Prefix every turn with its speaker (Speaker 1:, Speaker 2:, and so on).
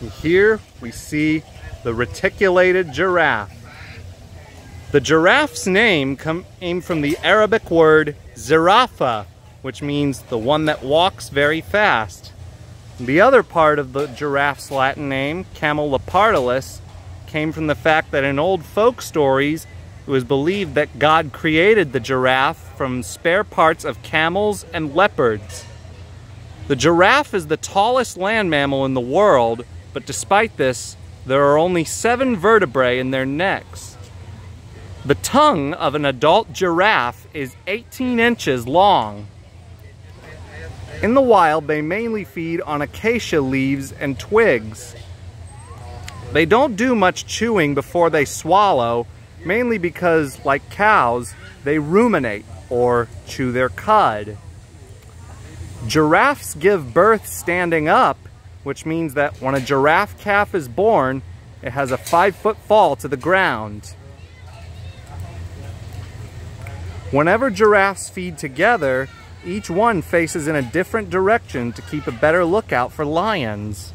Speaker 1: And here we see the reticulated giraffe. The giraffe's name came from the Arabic word zirafa, which means the one that walks very fast. The other part of the giraffe's Latin name, Camelopardalis, came from the fact that in old folk stories, it was believed that God created the giraffe from spare parts of camels and leopards. The giraffe is the tallest land mammal in the world, but despite this, there are only seven vertebrae in their necks. The tongue of an adult giraffe is 18 inches long. In the wild, they mainly feed on acacia leaves and twigs. They don't do much chewing before they swallow, mainly because, like cows, they ruminate or chew their cud. Giraffes give birth standing up, which means that when a giraffe calf is born, it has a five foot fall to the ground. Whenever giraffes feed together, each one faces in a different direction to keep a better lookout for lions.